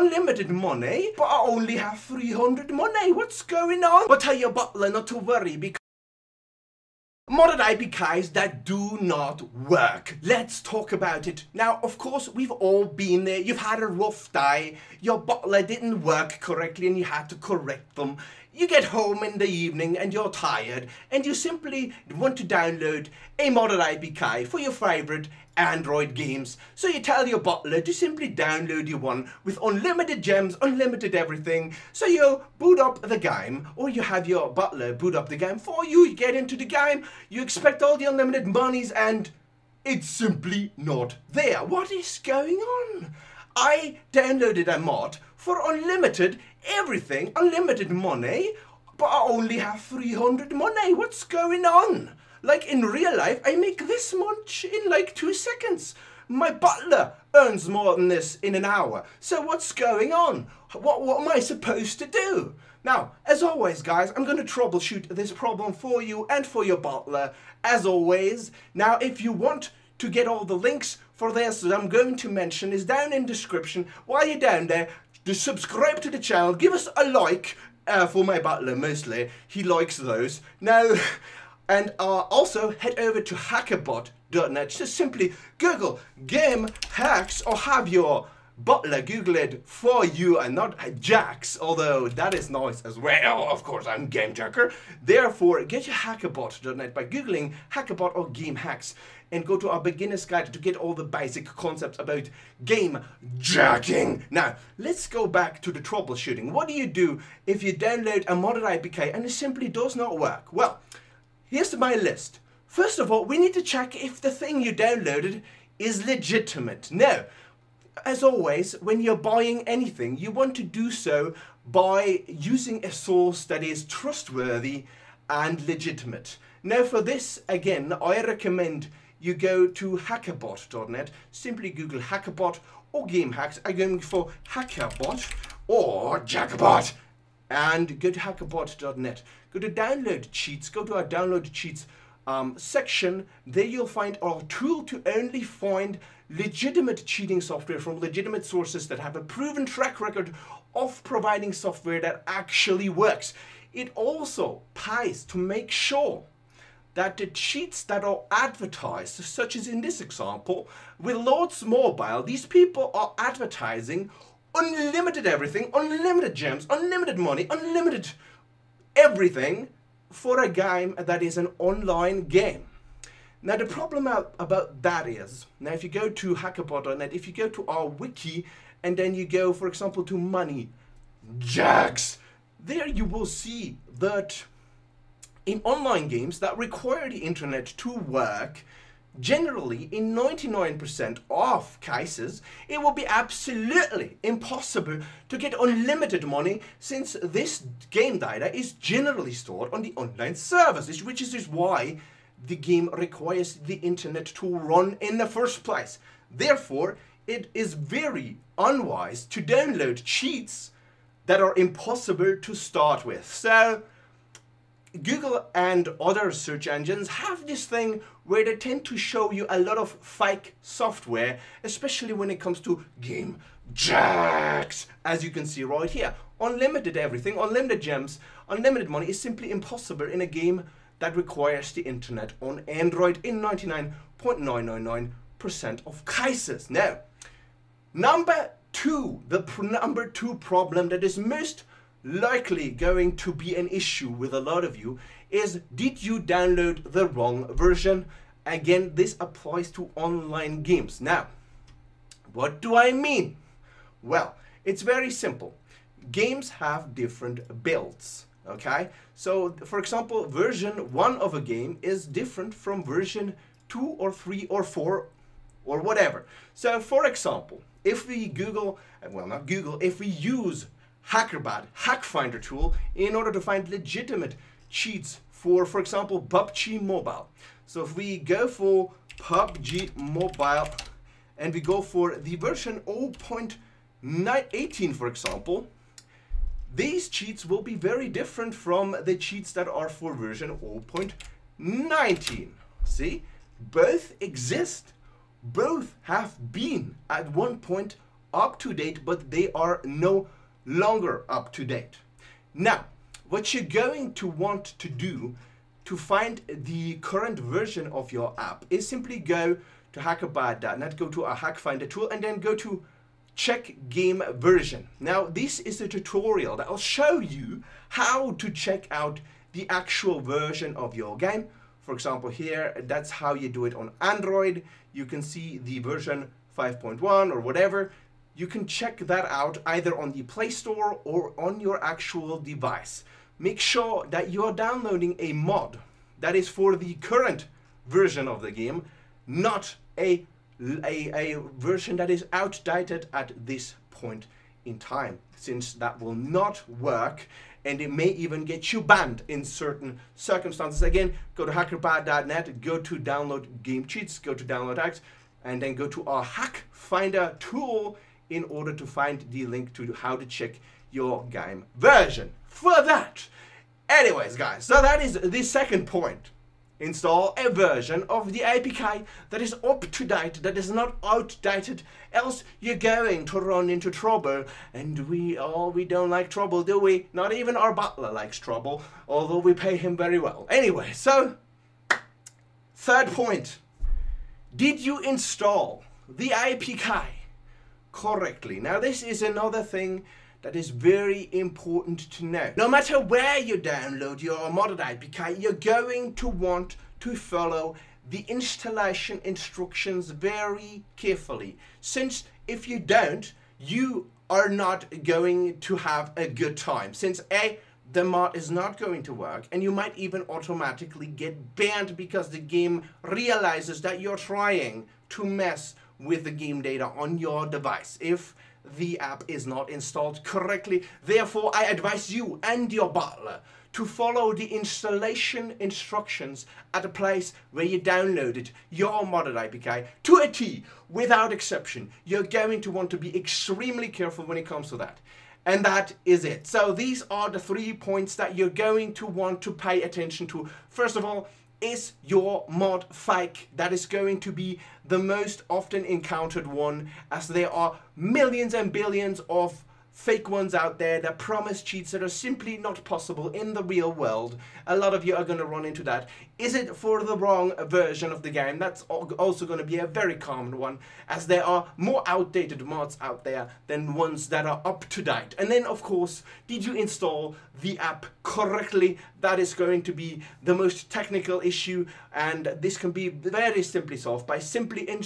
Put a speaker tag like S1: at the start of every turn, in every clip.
S1: unlimited money, but I only have 300 money. What's going on? But tell your butler not to worry because Modded APKs that do not work. Let's talk about it. Now, of course, we've all been there. You've had a rough day. Your butler didn't work correctly and you had to correct them. You get home in the evening and you're tired and you simply want to download a modded APK for your favorite Android games. So you tell your butler to simply download you one with unlimited gems, unlimited everything. So you boot up the game or you have your butler boot up the game for you. You get into the game, you expect all the unlimited monies and it's simply not there. What is going on? I downloaded a mod for unlimited everything, unlimited money, but I only have 300 money. What's going on? Like in real life, I make this much in like two seconds. My butler earns more than this in an hour. So what's going on? What, what am I supposed to do? Now, as always, guys, I'm going to troubleshoot this problem for you and for your butler, as always. Now, if you want to get all the links for this that I'm going to mention is down in description. While you're down there, just subscribe to the channel, give us a like, uh, for my butler mostly, he likes those. Now, and uh, also head over to hackerbot.net, just simply Google game hacks or have your Butler Google it for you and not Jax, although that is nice as well. Of course, I'm Game Jacker. Therefore, get your hackerbot.net by Googling hackerbot or game hacks and go to our beginner's guide to get all the basic concepts about game jacking. Now, let's go back to the troubleshooting. What do you do if you download a modded APK and it simply does not work? Well, here's my list. First of all, we need to check if the thing you downloaded is legitimate. Now, as always, when you're buying anything, you want to do so by using a source that is trustworthy and legitimate. Now for this, again, I recommend you go to hackerbot.net, simply Google hackerbot or game hacks. I'm going for hackerbot or jackbot and go to hackerbot.net. Go to download cheats, go to our download cheats um, section. There you'll find our tool to only find legitimate cheating software from legitimate sources that have a proven track record of providing software that actually works. It also pays to make sure that the cheats that are advertised, such as in this example, with Lords Mobile, these people are advertising unlimited everything, unlimited gems, unlimited money, unlimited everything for a game that is an online game. Now the problem about that is, now if you go to hackerbot.net, if you go to our wiki, and then you go, for example, to money, jacks, there you will see that in online games that require the internet to work, generally in 99% of cases, it will be absolutely impossible to get unlimited money since this game data is generally stored on the online servers, which is why the game requires the internet to run in the first place. Therefore, it is very unwise to download cheats that are impossible to start with. So, Google and other search engines have this thing where they tend to show you a lot of fake software, especially when it comes to game jacks, as you can see right here. Unlimited everything, unlimited gems, unlimited money is simply impossible in a game that requires the internet on Android in 99.999% of cases. Now, number two, the number two problem that is most likely going to be an issue with a lot of you is did you download the wrong version? Again, this applies to online games. Now, what do I mean? Well, it's very simple. Games have different builds okay? So, for example, version 1 of a game is different from version 2 or 3 or 4 or whatever. So, for example, if we Google, well, not Google, if we use HackerBot, Hack Finder tool, in order to find legitimate cheats for, for example, PUBG Mobile. So if we go for PUBG Mobile and we go for the version 0.18, for example, these cheats will be very different from the cheats that are for version 0.19. See, both exist. Both have been at one point up to date, but they are no longer up to date. Now, what you're going to want to do to find the current version of your app is simply go to hackerbot.net, go to our hack finder tool, and then go to check game version. Now, this is a tutorial that will show you how to check out the actual version of your game. For example, here, that's how you do it on Android. You can see the version 5.1 or whatever. You can check that out either on the Play Store or on your actual device. Make sure that you are downloading a mod that is for the current version of the game, not a, a, a version that is outdated at this point in time, since that will not work and it may even get you banned in certain circumstances. Again, go to hackerbot.net, go to download game cheats, go to download hacks, and then go to our hack finder tool in order to find the link to how to check your game version. For that, anyways guys, so that is the second point install a version of the APK that is up to date, that is not outdated, else you're going to run into trouble. And we, oh, we don't like trouble, do we? Not even our butler likes trouble, although we pay him very well. Anyway, so, third point. Did you install the APK correctly? Now this is another thing that is very important to know. No matter where you download your modded APK, you're going to want to follow the installation instructions very carefully. Since if you don't, you are not going to have a good time. Since A, the mod is not going to work and you might even automatically get banned because the game realizes that you're trying to mess with the game data on your device. If the app is not installed correctly. Therefore, I advise you and your butler to follow the installation instructions at a place where you downloaded your modded APK to a T without exception. You're going to want to be extremely careful when it comes to that. And that is it. So these are the three points that you're going to want to pay attention to. First of all, is your mod fake? That is going to be the most often encountered one as there are millions and billions of fake ones out there that promise cheats that are simply not possible in the real world. A lot of you are going to run into that. Is it for the wrong version of the game? That's also going to be a very common one as there are more outdated mods out there than ones that are up to date. And then of course, did you install the app correctly? That is going to be the most technical issue and this can be very simply solved by simply in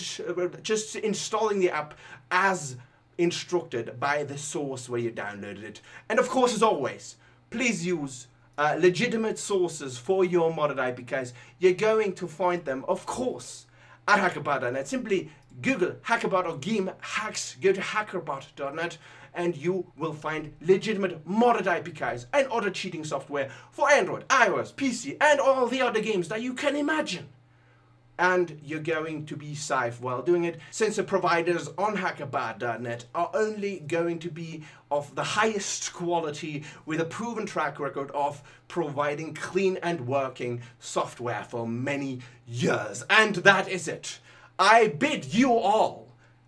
S1: just installing the app as instructed by the source where you downloaded it. And of course, as always, please use uh, legitimate sources for your modded APKs. You're going to find them, of course, at hackerbot.net. Simply Google hackerbot or game hacks, go to hackerbot.net and you will find legitimate modded APKs and other cheating software for Android, iOS, PC and all the other games that you can imagine and you're going to be safe while doing it since the providers on hackerbot.net are only going to be of the highest quality with a proven track record of providing clean and working software for many years. And that is it. I bid you all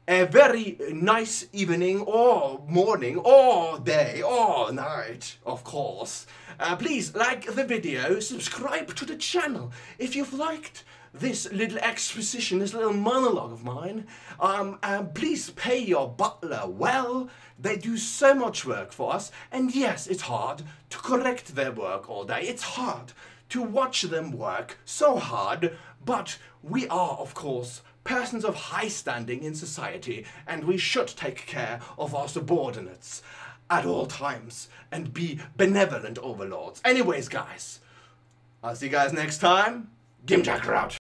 S1: a very nice evening or morning or day or night, of course. Uh, please like the video, subscribe to the channel if you've liked this little exposition, this little monologue of mine. Um, please pay your butler well. They do so much work for us. And yes, it's hard to correct their work all day. It's hard to watch them work so hard. But we are, of course, persons of high standing in society, and we should take care of our subordinates at all times and be benevolent overlords. Anyways, guys, I'll see you guys next time. Game Jacker out.